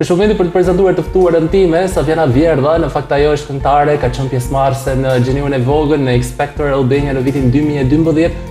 Është momenti për të prezantuar të ftuarën time, Sabiana Vjerdha, në fakt ajo është këngëtare, ka qenë pjesëmarrëse në Gjeniun e Vogël në X Factor Albania në vitin 2012,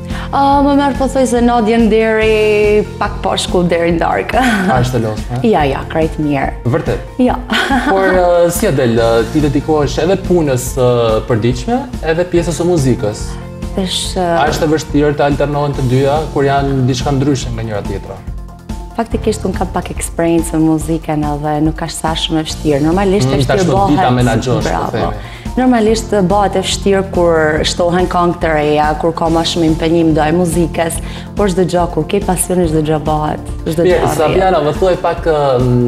Uh, më merr pothuajse nadjen deri pak poshtë deri në darkë. A është e lodhshme? Jo, jo, krejt mirë. Vërtet? Jo. Por, uh, si ia del, uh, t'i dedikohesh edhe punës së përditshme, edhe pjesës së muzikës? A është e vështirë të alternohen të dyja, kur janë diçka ndryshe nga njëra tjetra? Faktikisht unë kam pak eksperiencë me muzikën edhe nuk asht sa shumë e vështirë. Normalisht është të bëhet. Normalisht bahet e vështirë kur shtohen kangë të reja, kur ka ma shumë impenjim ndaj muzikës, por çdo gja kur ke pasion çdo gja bahet. Çdo gja arrihet. Sabiana, më thuaj pak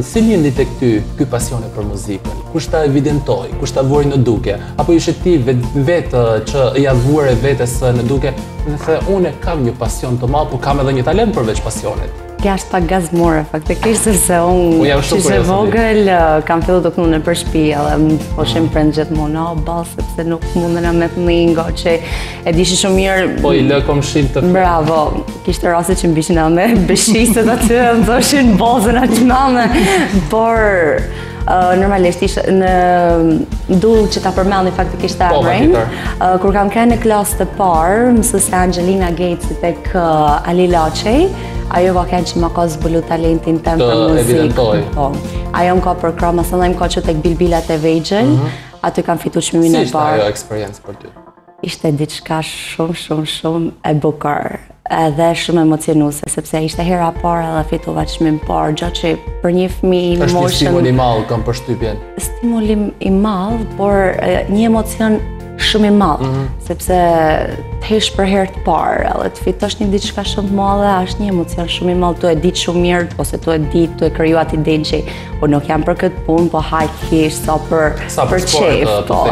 si lindi tek ty ky pasion për muzikën? Kush ta evidentoi? Kush ta vuri në dukje? Apo ishe ti vetë vet që ia vure vetes në dukje dhe the unë kam një pasion të madh, por kam edhe një talent përveç pasionit. Kjo është pak gazmore, faktikisht, sepse unë që kur isha e vogël, kam fillu tu këndu nëpër shpi, edhe më thoshin prindët gjithë mu, no, bal, sepse nuk mundemi me të ndigjo, që e dishi shumë mirë... Po i lë kom shilë të përshpi. Bravo, kishte raste që më bishin edhe me bëshisët aty, më thoshin bozën aty mame, por... normalisht unë du që ta përmendi faktikisht ta po, emrin. Uh, kur kam kenë në klasë të parë, mësuesja Anxhelina Gates i tek uh, Ali Laçej, ajo ka kenë që ma ka zbulu talentin tem për muzikë. Po. Ajo më ka përkrah, masandej më ka çu tek Bilbilat e Vegjël, uh mhm. -huh. aty kam fitu çmimin e parë. Si ishte ajo eksperiencë për ty? Ishte diçka shumë shumë shumë e bukur edhe shumë emocionuese sepse ishte hera e parë dhe fitova çmimin e parë, gja që për një fëmijë në moshën Është stimul i madh kam përshtypjen. Stimul i madh, por një emocion shumë i madh, mm -hmm. sepse të hysh për herë të parë, edhe të fitosh një diçka shumë të madhe, është një emocion shumë i madh, tu e di shumë mirë ose tu e di, tu e kriju atë idenë që Por nuk jam për këtë punë, po hajtë thjesht sa për sa për qejf, po.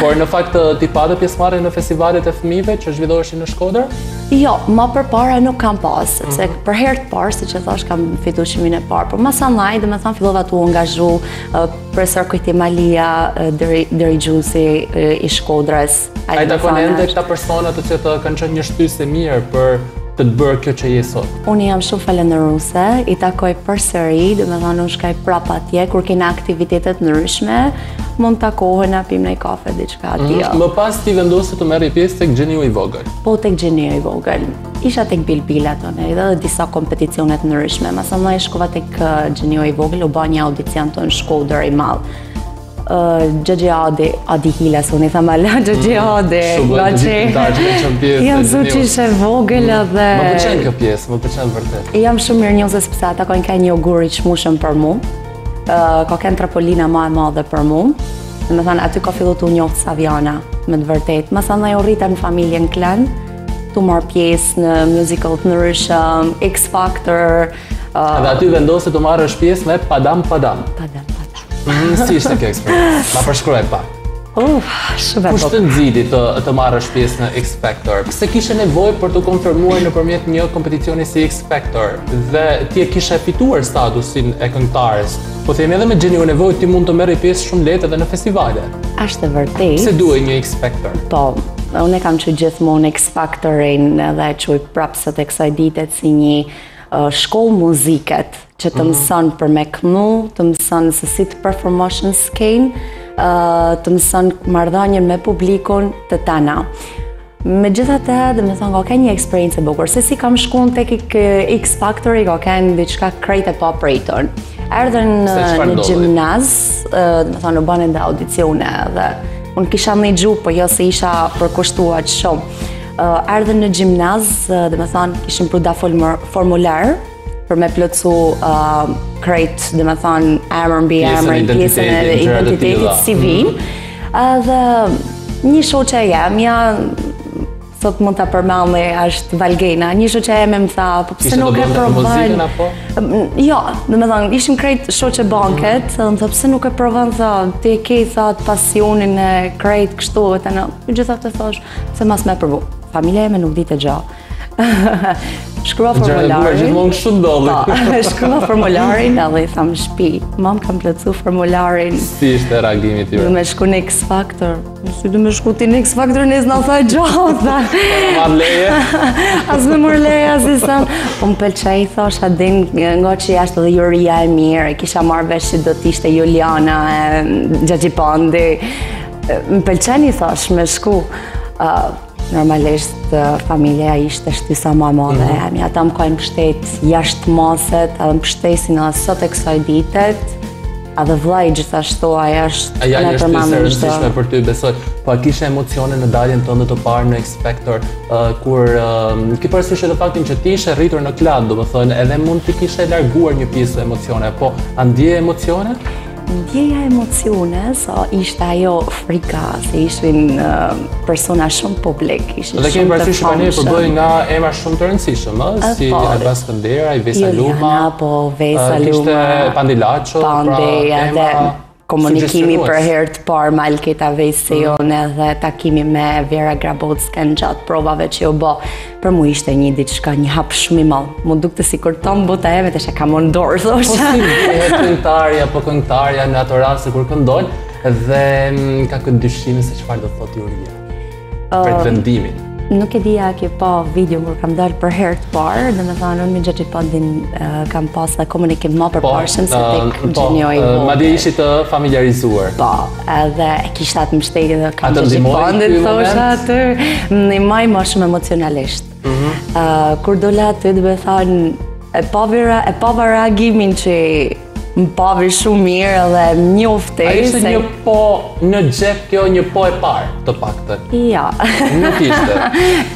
Por në fakt ti pate pjesëmarrje në festivalet e fëmijëve që zhvilloheshin në Shkodër? Jo, ma përpara nuk kam pas, sepse mm -hmm. për herë të parë, siç e thash, kam fitu çmimin e parë, por masanej, domethënë fillova tu u angazhu uh, profesor Kujtim Alija, uh, dirigjuesi uh, i Shkodrës, A i takon ende këta persona të cilët kanë qënë një shtysë e mirë për të të bërë kjo që je sot? Unë jam shumë falenderuse, i takoj përsëri, domethanë unë shkoj prap atje, kur kena aktivitete të ndryshme, mund të takohena, pimë nji kafe, dhe që ka atje. Mhm. Më pas ti vendose të merrje pjesë tek Gjeniu i vogël? Po tek Gjeniu i vogël. Isha tek Bilbilat edhe dhe disa kompeticione të ndryshme, masanej shkova tek Gjeniu i vogël, u ba një audicion në Shkodër i madh. Xhaxhi Adi, Adi Hila, se unë i tham hala, xhaxhi mm. Adi, nga që... Jam msu që isha e vogël mm. dhe... Më pëlqen kjo pjesë, më pëlqen vërtet. Jam shumë mirënjohëse, sepse ata kanë kenë një ogur i çmushëm për mu, ka kenë trampolina ma e madhe për mu, domethanë, aty ka fillu tu njoftë Savjana, me të vërtetë. Domethanë dhe u rrita në familjen Klan, tu marrë pjesë në muzikal të ndryshëm, X-Factor, Dhe aty vendose të marrësh pjesë me padam, padam. Padam, padam. Mm, si ishte kjo eksperiencë? Ma përshkruaj pak. Uf, shumë e Kush të nxiti të, të marrësh pjesë në X Factor? Pse kishe nevojë për t'u konfirmuar nëpërmjet një kompeticioni si X Factor? Dhe ti e kishe fituar statusin e këngëtares? Po themi edhe me Gjeniun e vogël, ti mund të merrje pjesë shumë lehtë edhe në festivale. Asht e vërtetë. Pse duhej një X Factor? Po, Unë e kam qujt gjithmonë X Factorin dhe e quj prap sot e kësaj ditet si një shkollë muziket që të mhm. mëson për me këndu, të mëson se si të performosh në skenë, të mëson marrëdhanien me publikun të tana. Megjithatë domethanë, ka kenë një eksperiencë e bukur, se si kam shku tek X Factori, ka kenë diçka krejt e papritun. Erdhën në gjimnaz, domethanë, u banë dhe audicione, dhe unë kisha ndigju, po jo se i isha përkushtu aq shumë. Erdhën në gjimnaz, domethanë, kishin shpërnda formularë, për me plotsu krejt, domethanë, emër mbiemër, pjesën e identitetit, si vim. Mhm. Dhe një shoqe e jemja, sot mund ta përmendi, është Valgena, një shoqe e jeme më tha, po pse nuk e provon... Jo, domethanë, ishim krejt shoqe banket, dhe më tha, pse nuk e provon, dhe ti e ke tha pasionin e krejt kështu, dhe megjithatë thashë, Pse mos me provu. Familja jeme nuk dite gja. Shkrova formularin. Gjërat gjithmonë kështu ndodhin. Po, shkrova formularin edhe i tham në shpi. Mam kam plotsu formularin. Si ishte reagimi i tyre? Du me shku në X Factor. Si du me shku ti në X Factor ti s'na the gja, tha. Marrë leje. As me marrë leje, asnisen. Po më pëlqeu i thashë, a din ngaqë asht dhe juria e mirë. Kisha marrë vesh që do t'ishte Juliana e xhaxhi Pandi. Më pëlqen i thashë me shku, normalisht familja ishte shtysa ma e madhe mm -hmm. e imja, ata më kanë mështet jashtë maset, edhe më mështesin edhe sot e kësaj dite, edhe vllai gjithashtu ai është ai na përmban në gjithë. Ai është për ty besoj, po a kishe emocione në daljen tënde të parë në X-Factor, uh, kur uh, ki parasysh edhe faktin që ti ishe rritur në Klan, domethënë, edhe mund t'i kishe larguar një pjesë emocionesh, po a ndjeje emocione? Ndjeja emocione, sa s'ishte ajo frika, se ishin persona shumë publikë, ishin shumë të famshëm. Dhe kemi parasysh një përbërje nga emra shumë të rëndësishëm, si po, Alban Skënderaj, Vesa Luma, Juliana, po, Vesa Luma, ishte Pandi Laço, Pandi, pra, emra, komunikimi për herë të parë me Alketa Vejsiun mm. edhe takimi me Vera Grabockën gjatë provave që u bë Për mu ishte një diçka, një hap shumë i madh. M'u dukte sikur tan botën e kam në dorë, Po si këngëtarja apo këngëtarja në ato raste kur këndon, dhe mm, ka këtë dyshim se çfarë do të thotë juria. Pret vendimin. Nuk e di a ke pa videon kur kam dalë për herë të parë, domethënë, unë me gjithë që Pandin kam pas dhe komunikim ma përpara, po, se të gjithë njoh. Po, madje ishit të familjarizuar. Po, Dhe e kishtë atë mështetje dhe kam gjithë Pandin, thosha atë, më mbajke ma shumë emocionalisht. Mhm. Kur dola aty, domethënë, e pava, e pava reagimin që më pa shumë mirë dhe më njofti. A ishte një po në xhep kjo një po e parë të paktën? Jo. Nuk ishte.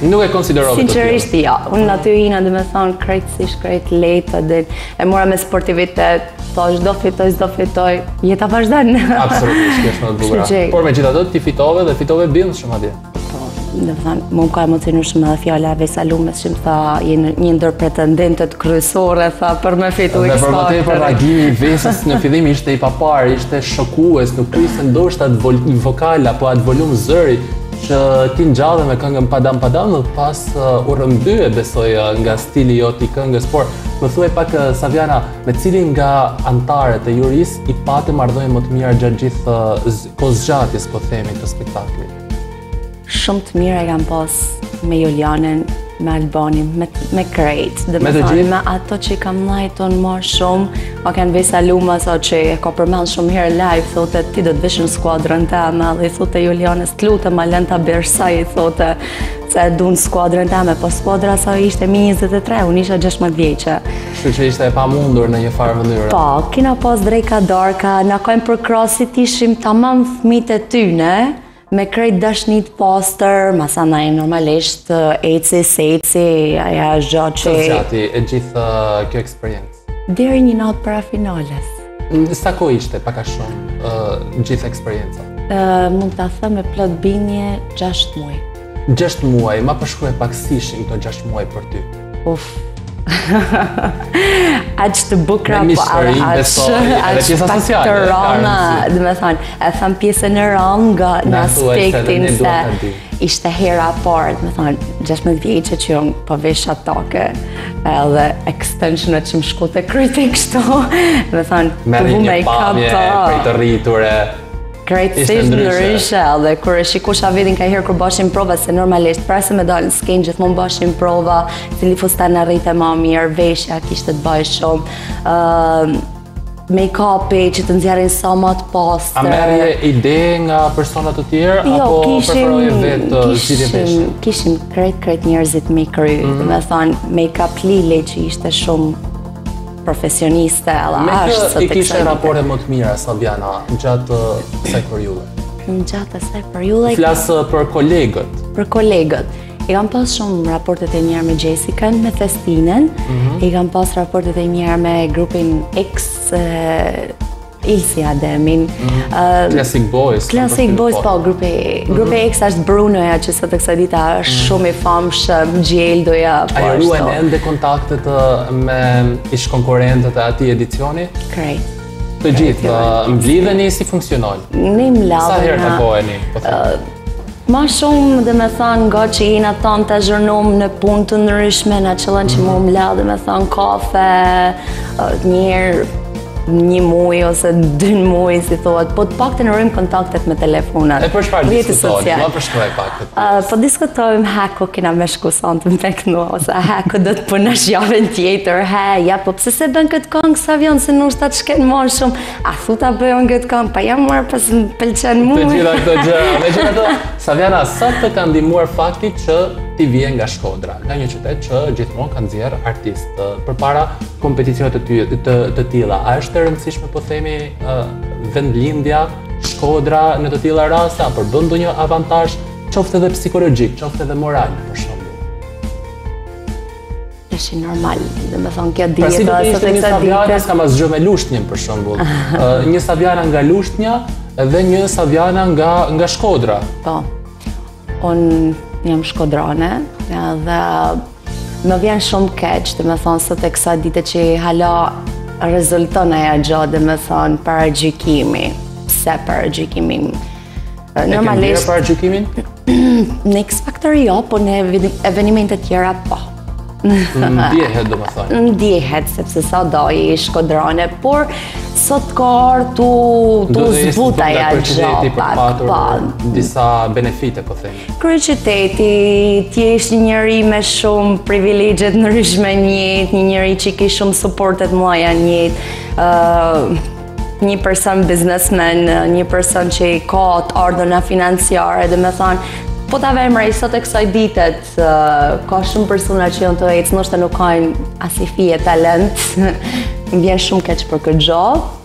Nuk e konsiderove të tillë. Sinqerisht, jo. Unë aty hina domethënë krejtësisht, krejt lehtë, dhe e mora me sportivitet, Po, thashë do fitoj, s'do fitoj, jeta vazhdon. Absolutisht, kjo është më e bukura. Por megjithatë ti fitove dhe fitove bindshëm atje. Po, domethënë, më më ka emocionu shumë edhe fjala e Vesa Lumës, që më tha, je një ndër pretendentët kryesorë, tha, për me fitu X-Factor. Dhe për më tepër reagimi i Vesës në fillim ishte i paparë, ishte shokues, nuk priste ndoshta atë vol, vokal, apo atë volum zëri, që ti ngjalle me këngën padam padam, dhe pas uh, u rëmbyë besoj uh, nga stili yt i këngës, por më thuaj pak uh, Savjana, me cilin nga anëtarët e jurisë i pate marrëdhënie më të mira gjatë gjithë uh, kohëzgjatjes po themi të spektaklit. Shumë të mira i kam pas me Julianën, me Albanin, me me krejt, domethënë, me, me ato që i kam dashtun ma shumë, ka kenë Vesa Luma sa që e ka përmend shumë herë live, thoshte ti do të vish në skuadrën teme, dhe i thoshte Julianës, të lutem ma lën ta bërtas, i thoshte Se e du në skuadrën teme, po skuadra e saj ishte mbi 23, unë isha 16 vjeçe. Kështu që ishte e pamundur në një farë mënyre? Po, kina pas dreka darka, na kanë përkrah si t'ishim tamam fmijt e tyne, me krejt dashnitë, pastaj, masanej e normalisht, eci, s'eci, ajo është gjo që... Që zgjati e gjithë kjo eksperiencë? Deri një natë para finales. Sa kohë ishte pak a shumë uh, gjithë eksperienca? Uh, mund ta them me plot bindje 6 muaj. 6 muaj, ma përshkruaj pak si ishin këto 6 muaj për ty. Uf, aq të bukra po aq aq pak të rana, domethënë e them pjesën e ranë nga në aspektin se ishte hera e parë domethënë 16 vjeçe që jam po vesha take edhe extensionet që më shkote kryt kështu, domethënë, të bu me i kapta. Merrje një pamje, prej të rrituri. Krejtësisht ndryshe, edhe kur e shikusha vedin ka herë kur bashim prova, se normalisht, para se me dalë në skenë gjithmonë bashim prova, cili fustan më rrite ma mirë, veshja kishte të bëjë shumë. make-up-i që të nxjerrin sa më të pastër. A merrje ide nga persona të tjerë jo, apo kishim, vetë zgjidhje veshje? Kishim krejt krejt njerëzit mbi kry, mm -hmm. domethënë make-up Lili që ishte shumë profesioniste edhe asht sot e kësaj. Me kë raporte më të mira Savjana gjatë uh, kësaj periudhe? Gjatë kësaj periudhe. Flas uh, për kolegët. Për kolegët. I kam pas shumë raportet e mira me Xhesika, me Festinën, mhm. i kam pas raportet e mira me grupin X, Ilsi Ademin. Mhm. Classic Boys. Classic Boys, po, grupi, mhm. grupi X është Brunoja, që sot e kësaj dite është shumë i famshëm, gjellë doja, po është. A i ruani ende kontaktet me ish konkurrentët e atij edicioni? Krejt. Të gjithë, mblidheni, si funksionon? Një më lavë. Sa herë takoheni? Ma shumë domethanë ngaqë jena tanë të shpërndamë në punë të ndryshme, na qëllon që m'u mledh domethanë kafe, një herë një muaj ose dy muaj si thuhet, po të paktën i ruajmë kontaktet me telefonat. E për çfarë diskutoni, ma përshkruaj pak atë pjesë? Po diskutojmë, he, ku kena me shku sonte me kënu, ose he, ku do të punosh javën tjetër, he, ja, po pse s'e ban këtë kangë, Savjana, se nashta të shkon ma shumë, A thu ta bëj unë këtë kangë, pa jam marrë pas më pëlqen mu. Të gjitha këto gjëra, megjithatë, Savjana, sa të ka ndihmuar fakti që ti vjen nga Shkodra, nga një qytet që gjithmonë ka nxjerrë artistë, përpara kompeticioneve të, të, të, të tilla, a është e rëndësishme po themi uh, vendlindja, Shkodra në të tilla raste, a përbën ndonjë avantazh, qoftë edhe psikologjik, qoftë edhe moral, për shembull. Tashi normal, domethënë kjo dihet, sot e kësaj dite. Tashi do të ishte një Savjana, s'kam asgjë me Lushnjën, për shembull. Një Savjana nga Lushnja dhe një Savjana nga, nga Shkodra. Po, unë jam shkodrane dhe më vjen shumë keq, domethënë sot e kësaj dite që hala rezulton ajo gja, domethënë paragjykimi, pse paragjykimi. Normalisht. E ke ndjerë paragjykimin? Në X Factor jo, por në evenimente të tjera po. Ndjehet domethënë. Ndjehet, sepse sado je shkodrane, por sot ka ardh tu u zbut ajo gjo pak. Po, ka patur po. disa benefite, po themi. Kryeqyteti, ti je një njëri me shumë privilegje t'ndryshme n'jetë, një njëri që ki shumë suporte t'mdhaja n'jetë, një person biznesmen, një person që i ka të ardhuna financiare domethanë, po ta vejmë re sot e kësaj ditet, ka shumë persona që janë tu ecë, ndoshta nuk kanë asnji fije talent, më vjen shumë keq për këtë gjo,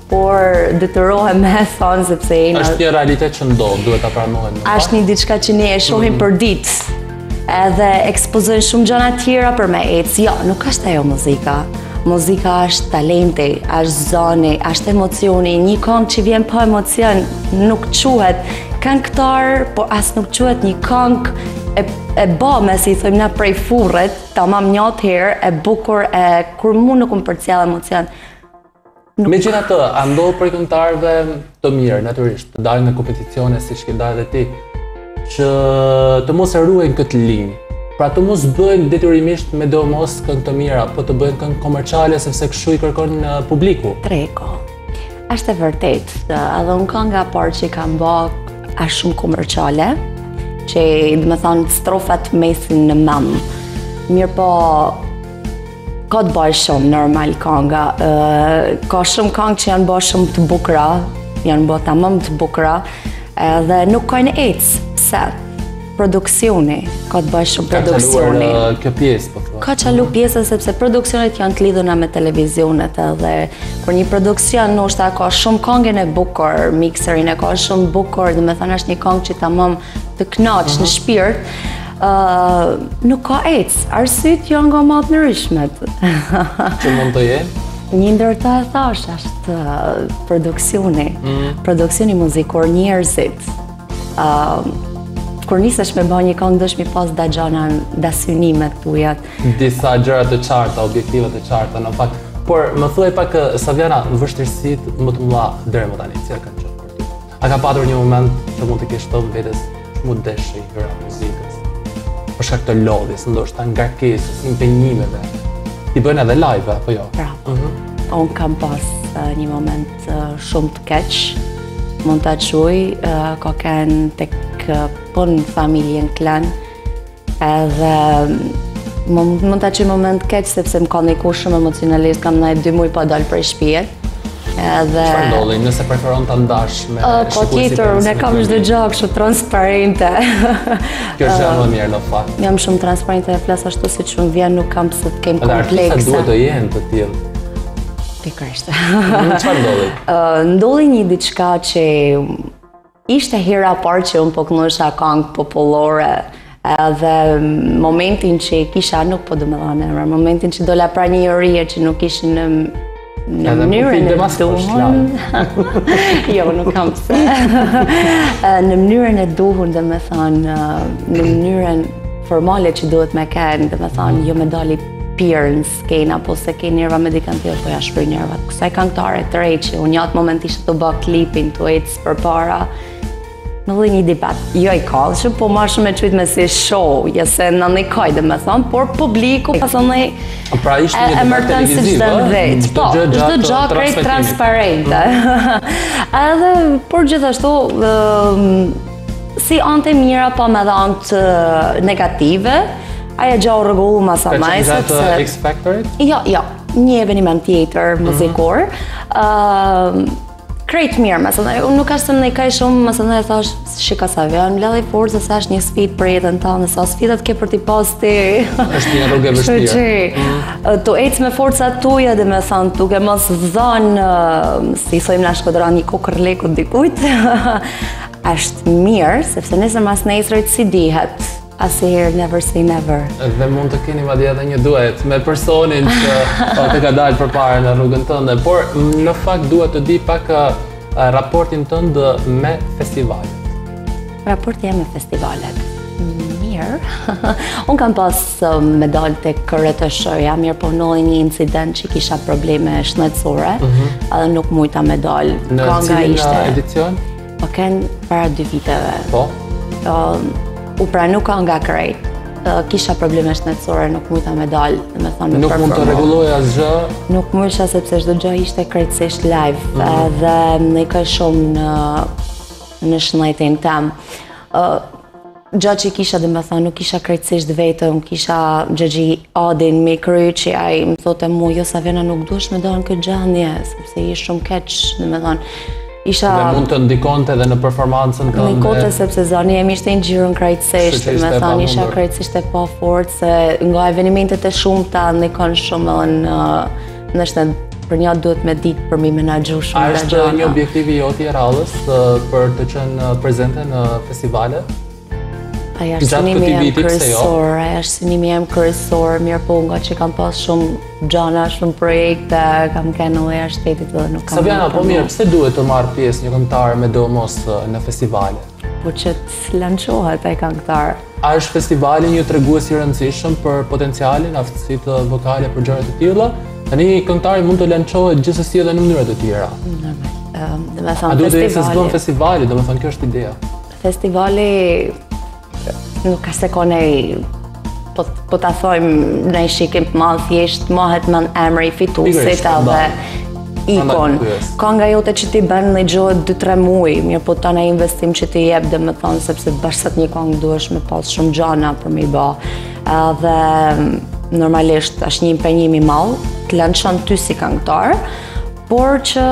por detyrohem me thanë sepse ai Ashtë një realitet që ndodh, duhet ta pranojmë? Ashtë një diçka që ne e shohim mm. për ditë, Edhe ekspozojnë shumë gjana tjera për me ec. Jo, nuk është ajo muzika. Muzika është talenti, është zani, është emocioni. Një këngë që vjen pa emocion nuk quhet këngëtar, po as nuk quhet një këngë e, e ba me si thojmë na prej furret, tamam një herë e bukur e kur mu nuk më përcjell emocion. Megjithatë, a ndodh për këngëtarëve të mirë, natyrisht, të dalë nga kompeticione siç ke dalë edhe ti, që të mos e ruajnë këtë linjë. Pra të mos bëjnë detyrimisht medoemos këngë të mira, apo të bëjnë këngë komerciale sepse kështu i kërkon në publik u... Tregu. Është e vërtetë, edhe unë kanga e parë që e kam ba asht shumë komerciale, që domethanë strofat t'mesin në mend. Mirë po, Ka të bajë shumë, normal kanga. Ka shumë kangë që janë bërë shumë të bukra, janë bërë tamam të bukra, dhe nuk kanë ec, pse? Produksioni, ka të bajë shumë produksioni. Ka çaluar kjo pjesë, po thua. Ka çalu pjesa, sepse produksionet janë të lidhuna me televizionet edhe. Kur një produksion, ndoshta ka shumë kangën e bukur, mikserin e ka shumë bukur, domethënë është një kangë që tamam Të knaq në shpirt, nuk ka ec, arsyet janë nga ma të ndryshmet. Që mund të jenë? Një ndër to e thashë është uh, produksioni, mm. produksioni muzikor njerëzit. Uh, kur nisësh me bërë një këngë do me i pas do gjana do synime të tujat. Disa gjëra të qarta, objektiva të qarta, në fakt. Por, më thuaj pak, uh, Savjana, vështirësitë më të mëdha deri më tani, cilat kanë qënë? A ka patur një moment që mund t'i kesh thënë vetes ç'm'u desh që i hyra muzikës? Për shkak të lodhjes, ndoshta ngarkesës, impenjimeve. Ti bën edhe live apo jo? Pra. Uh mhm. -huh. Un kam pas uh, një moment uh, shumë të keq. Mund ta çuj, uh, ka kanë tek uh, Për'puthen familje n' klan. Edhe më mund ta quj moment keq sepse më ka ndikuar shumë emocionalisht, kam ndejt dy muaj pa dal prej shtëpie. Edhe Çfarë ndodhi nëse preferon ta ndash me ne uh, Patjetër, unë kam çdo gjë kështu transparente. Kjo është më mirë në fakt. Jam shumë transparente dhe flas ashtu siç më vjen, nuk kam pse të kem komplekse. Edhe artistët duhet të jenë të tillë. Pikërisht. Çfarë ndodhi? Ë ndodhi një diçka që Ishte hera e parë që unë po këndojsha kangë popullore dhe momentin që kisha nuk po du me dhanë emra, momentin që dola para një jurie që nuk ishin në në mënyrën e duhun. jo, nuk kam pse. në mënyrën e duhun domethanë, në mënyrën formale që duhet me kenë, domethanë, jo me dal i pirë në skenë, apo se ke nerva me dikën tjetër, po ja shfryn nervat kësaj kangtare të re që unë n'atë moment isha tu ba klipin, tu ecë përpara, ndodhi një debat, jo i kandshëm, po ma shumë e qujtëm si show, jo se ndikoi domethanë, por publiku pas në në pra, e, e morën siç donin vetë, po, ishte gja krejt transparente. Mhm. Edhe, por gjithashtu, si anët e mira pamë edhe anët negative, ajo gja u rregullu masanej, se... Ka qenë gjatë X-Factorit? Jo, jo, një eveniment tjetër, mhm. muzikor. Krejt mirë, domethanë, unë nuk asht se ndikoi shumë, domethanë, e thashë, shiko Savjana, mbledhi forcat, se është një sfidë për jetën tande, sa sfida ke për t'i pas ti. është një rrugë e vështirë. Shë që, tu ecë me forcat tuja domethanë, duke mos dhanë, siç thojmë na shkodranët një kokërr leku dikujt, është mirë, sepse nëse masnesrit s'i dihet, Asnjëherë never say never. Dhe mund të keni madje edhe një duet me personin që po të ka dalë përpara në rrugën tënde, por në fakt dua të di pak uh, raportin tënd me festivalet. Raporti jem me festivalet. Mirë. Unë kam pas uh, me dalë tek RTSH-ja, mirëpo ndodhi një incident që kisha probleme shnetësore, mm -hmm. edhe nuk mujta me dalë. Në cilin uh, edicion? Më ka kenë para dy viteve. Po. Ëm u pranu kanga krejt. Kisha probleme shëndetësore, nuk mujta me dal, domethanë nuk mund të rregullohej asgjë. Nuk mujsha sepse çdo gjë ishte krejtësisht live mm -hmm. dhe ndikoi shumë në në shëndetin tem. Ë Gja që e kisha domethanë, nuk isha krejtësisht vetëm, kisha xhaxhi Adin mbi kry që ai më thote mu, jo Savjana nuk duhesh me dalë në këtë gjendje, sepse je shumë keq, domethanë, isha... Dhe mund të ndikonte dhe në performancën tënde... Ndikonte, sepse zani jem ishte i ngjirun krejtësisht, domethanë, isha krejtësisht e pa forcë, se nga evenimentet e shumta ndikon shumë në... Nështë për një duhet me ditë për mi menaxhu shumë gjana. A është një objektiv i joti i radhës për të qenë prezente në festivale? Aja është synimi jem jo? kryesor, aja është synimi jem kryesor, mirëpo ngaqë kam pas shumë gjana, shumë projekte, kam kenë edhe jashtë shtetit dhe nuk kam... Sabjana, po mirë, pse duhet të marrë pjesë një këngëtar medomos në festivale? Po që të lançohet kangëtari. A është festivali një tregues i rëndësishëm për potencialin, aftësit vokale për gjërat e tilla? Tani këngëtari mund të lançohet gjithsesi edhe në mënyra të tjera. Normal. Ëm, domethonë festivali. A duhet të jetë festivali, domethonë kjo është ideja. Festivali nuk ka sekondë Po, po ta thojmë naj shikim të madh, thjesht mahet n'men emri i fitusit dhe ikën. Kanga jote që ti bën ndëgjohet 2-3 muj, mirëpo tanë investim që ti jep domethonë, sepse t'bësh sot një kongë duhesh me pasë shumë gjana për mi ba. Dhe normalisht është një impenjim i madh, të lançon ty si këngëtar, Por që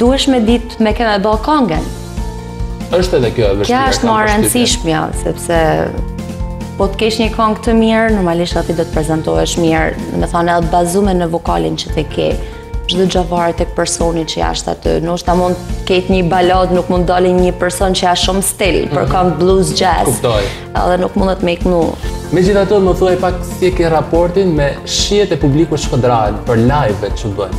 duhesh me ditë me kë me bo kongën. Është edhe kjo e vështirë. Kjo është më rëndësishmja, sepse po të kesh një kongë të mirë, normalisht edhe ti do të prezentohesh mirë, domethanë edhe bazume në vokalin që ti ke, çdo gja varet te personi që asht aty, ndoshta mund të ketë një baladë, nuk mund dalin një person që asht shumë stil, për mm -hmm. kongë blues, jazz, Kuptoj. Edhe nuk mundet me e knu. Megjithatë më thuaj pak si e ke raportin me shijet e publikut shkodran për live-et që bën.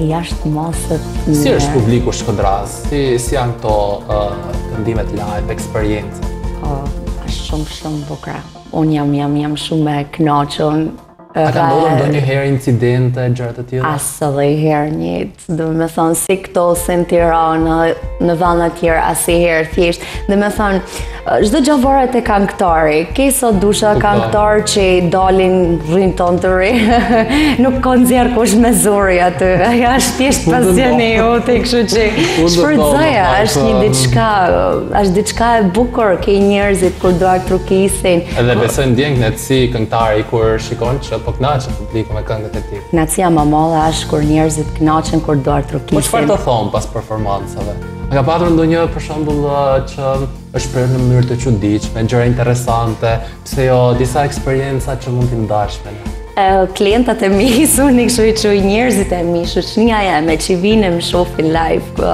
E jashtë mase me... Si është publiku shkodran? Si, si janë këto uh, këndimet live, eksperiencë? Uh, shumë, shumë t'bukra. Unë jam, jam, jam shumë e knaqun. A ka ndodhur ndonjëherë incidente gjëra të tilla? As edhe një herë një, domethonë si këto si në Tiranë, në vende të tjera asnjiherë thjesht. Domethonë çdo gjë varet te këngëtari. Ke sa t'dush këngëtarë që dalin rrinë tonë të rri. Nuk t'ka nxjerrë kush me zori aty. Ai është thjesht pasioni i joti, kështu që shfrytëzoja, është një diçka, është diçka e bukur ke njerëzit kur duartrokisin. Edhe besoj ndjenjën Si këngëtari kur shikon që po kënaqet publiku me këngët e tij. Kënaqësia më e madhe është kur njerëzit kënaqen kur duartrokisin. Po çfarë të thonë pas performancave? A ka patur ndonjë për shembull që është shprehur në mënyrë të çuditshme, gjëra interesante, pse jo disa eksperienca që mund t'i ndash me ne? klientët e mi, se unë kshu i quj njerëzit e mi, shoqnia jeme që vijnë më shofin live,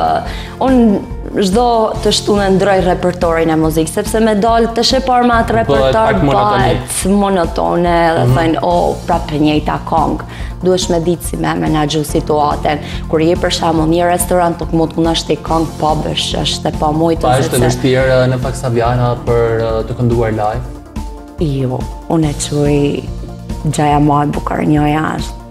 Unë çdo të shtunë ndrroj repertorin e muzikës, sepse me dalë tesh e parë me atë repertor, bëhet monotone dhe mhm. thonë, o, oh, prap e njëjta kongë. Duhesh me ditë si me menaxhu situatën, kur je për shembull n'një restorant, nuk mund t'i shti kongë pabesh, është e pamujtun. Po është e vështirë në fakt Sabjana për të kënduar live? Jo, unë e quj gjaja ma e bukur njajo është.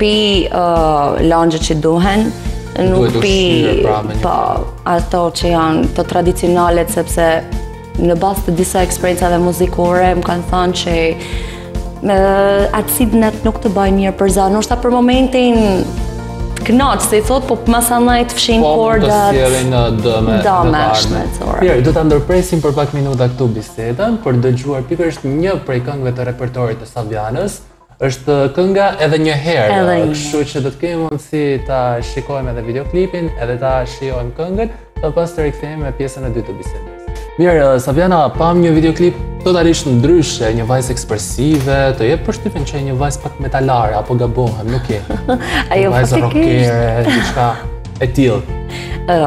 Pi lëngje që duhen, nuk pi pra, ato që janë të tradicionalet sepse në bazë të disa eksperiencave muzikore më kanë thënë që me acid nuk të baj mirë për zanë, mund ta për momentin të knaqë, si i thonë, po për masanej të fshin kordat dhe të sjell dëme. Dëme. Mirë, do ta ndërpresim për pak minuta këtu bisedën, për të dëgjuar pikërisht një prej këngëve të repertorit të Savjanës, Është kënga edhe një herë, kështu që do të kemi mundësi ta shikojmë edhe videoklipin, edhe ta shijojmë këngën, më pas të rikthehemi me pjesën e dytë të bisedës. Mirë, Savjana, pam një videoklip totalisht ndryshe, një vajzë ekspresive, të jep përshtypjen që je një vajzë pak metalare apo gabohem, nuk je. Ajo faktikisht. Vajzë rockere, diçka e tillë. Ëh,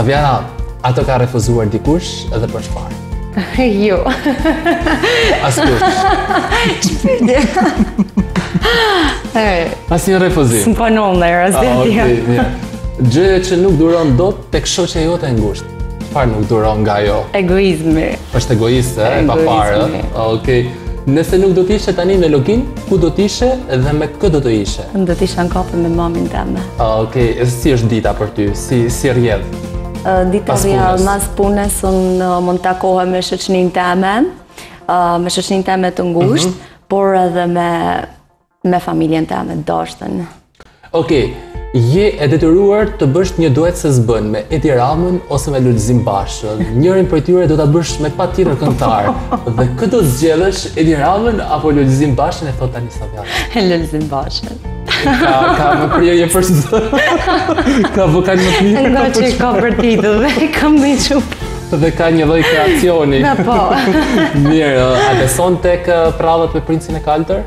Savjana, a të ka refuzuar dikush edhe për çfarë? Jo. Askush. Që përdi? Asnjë refuzim. Së më përnu më dhe, asë dhe tja. Gjëja që nuk duron dot, Tek shoqja jote e ngushtë, çfarë nuk duron nga ajo? Egoizmin. Është egoiste, e paparë. Okej. Nëse nuk do të ishe tani në Login, ku do të ishe dhe me kë do të ishe? Unë do të isha në kafe me mamin teme. Okej, okay. si është dita për ty? Si, si rrjedh? Uh, dita rrjedh, mas punës, unë uh, mund të takohem me shoqninë teme, uh, me shoqninë teme të ngushtë, mm -hmm. por edhe me Me familjen teme të dashtun. Oke, je e detyruar të bësh një duet se s'bën me Edi Ramën ose me Lulzim Bashën. Njërin prej tyre do ta bësh me patjetër këngëtar. Dhe kë do të zgjedhësh Edi Ramën apo Lulzim Bashën e thot tani Savjana. Lulzim Bashën. Ka, ka mbi krye një pse Ka vokal më të mirë. Nga që ka për ti dhe kam me qupë dhe ka një lloj kreacioni. Na po. Mirë, a beson tek përrallat me princin e kaltër?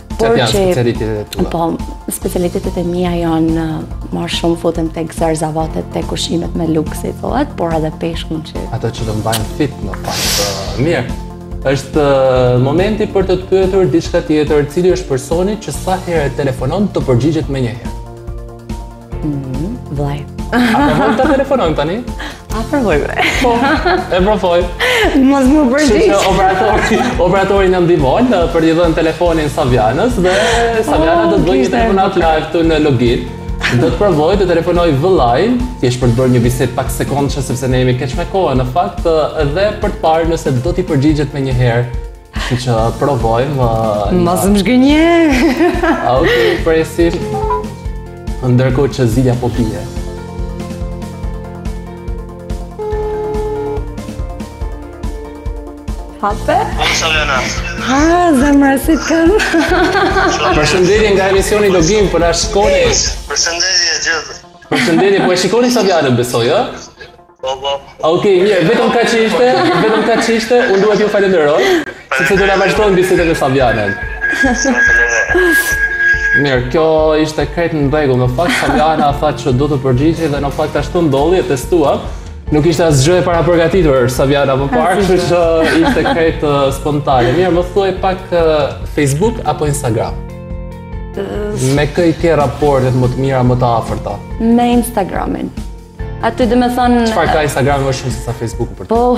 Por cilat janë specialitetet e tua? Po, specialitetet e mia janë, ma shumë futem tek zarzavatet, tek ushqimet me lugë, si thuhet, por edhe peshkun, ato që të mbajnë fit në fakt. Mirë. Është momenti për të të pyetur diçka tjetër, cili është personi që sa herë telefonon të përgjigjet menjëherë. Mm, Vllai. A provojmë t'i telefonojmë tani? E provojmë, pra. Po, e provojmë. Mos m'u përgjigj. Që që operatori, operatori na ndihmon për t'i dhënë telefonin Savjanës dhe Savjana do të bëjë një telefonatë live këtu në login. Do të provojë të telefonojë vëllain, thjesht për të bërë një bisedë pak sekondëshe sepse ne jemi keq me kohën në fakt, edhe për të parë nëse do t'i përgjigjet menjëherë Kështu që provojmë. Mos më zhgënje. Okej, presim. Ndërkohë që zilja po bie. Hape? Unë sa lëna. Ha, zemra si të kemi. Përshëndetje nga emisioni Dodgim po na shikoni. Përshëndetje gjithë. Përshëndetje, po e shikoni Savjanën besoj, jo? Ok, mirë, vetëm kaq ishte, vetëm kaq ishte, unë duhet t'ju falenderoj, sepse do të vazhdojmë bisedën me Savjanën. Mirë, kjo ishte krejt në rregull. Në fakt Savjana tha që do të përgjigjej dhe në fakt ashtu ndodhi e testuam. Nuk ishte asgjë e parapërgatitur Savjana më parë, kështu që ishte krejt uh, spontane. Mirë, më thuaj pak uh, Facebook apo Instagram? Me kë i ke raportet më të mira, më të afërta? Me Instagramin. Aty domethënë... Çfarë ka Instagrami më shumë se sa Facebooku për ty? Po,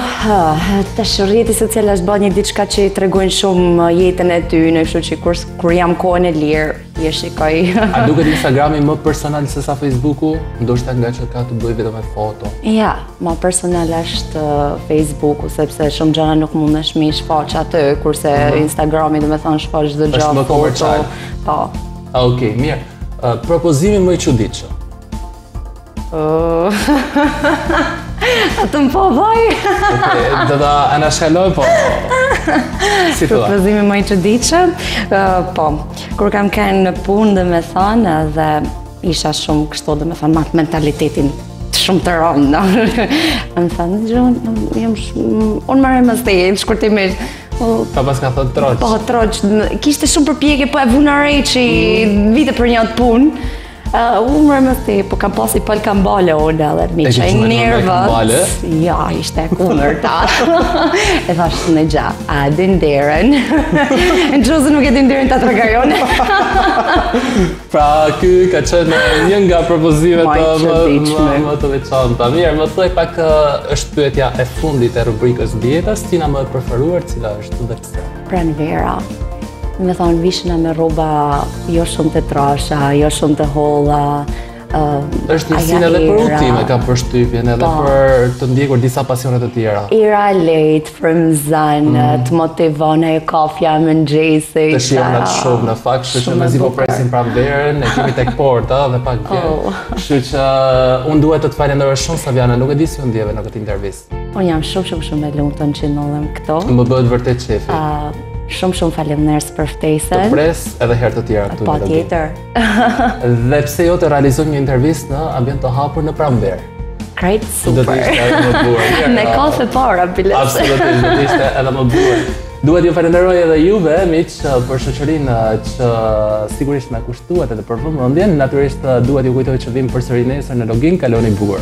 tash rrjeti social është bo një diçka që tregojnë shumë jetën e tyne kështu që kur, kur jam kohën e lirë, e shikoj. A të duket Instagrami më personal se sa Facebooku? Ndoshta ngaqë ka të bëjë vetëm me foto? Jo, më personal është uh, Facebooku, sepse shumë gjëra nuk mundesh m'i shfaq aty, kurse mhm. Instagrami domethënë shfaq veç foto. Po. A, okej, mirë. Uh, propozimi më i çuditshëm? A të më po dhoj? Dhe da, e në shkalloj, po. Si të dhe? Më i çuditshmi, po. Kur kam ken në punë domethënë, dhe isha shumë kështu domethënë, me atë mentalitetin shumë të rëndë, no? Domethënë, në gjënë, jam shumë, u marr me mësitje, shkurtimisht. Paske thënë troç. Po, troç, kishte shumë përpjekje, po s'mun arrija që i mm. vite për njat punë. Unë mërë më si, po kam pasi për kam bale o në dhe mi që e nervës. Jo, ishte e kundërta. i thashë një gja, a din deren. Në qoftë se nuk e din deren ta tregoj unë. pra, ky ka qenë një nga propozimet më më të veçanta. Mirë, më thuaj pak është pyetja e fundit e rubrikës dhjetës, stina më e preferuar cila është dhe Pranvera, domethënë vishna me rroba jo shumë të trasha, jo shumë të holla, është një stinë edhe për udhëtime, ka për shtypjen edhe po. për të ndjekur disa pasione të tjera. Era e lehtë, për më zanë, mm. të motivon e kafja e mëngjesit. Të shijon shumë, shumë në fakt, kështu që mezi po presim pranverën, e kemi tek porta dhe pak gjerë. Oh. Kështu që unë duhet të të falenderoj shumë, Saviana, nuk e di si u ndjeve në këtë intervistë. Unë jam shumë shumë shumë e lumtur që ndodhem këtu. Më bëhet vërtet qefi. Uh, shumë shumë faleminderit për ftesën. Të pres edhe herë të tjera këtu. Patjetër. Dhe pse jo të realizojmë një intervistë në ambient të hapur në pranverë. Krejt super. Do të ishte edhe më bukur. Me kafe para bilet. Absolutisht, do të ishte edhe më bukur. Duhet t'ju falenderoj edhe juve, miq, për shoqërinë që sigurisht na kushtuat edhe për vëmendjen. Natyrisht duhet t'ju kujtoj që vim përsëri nesër në login, kaloni bukur.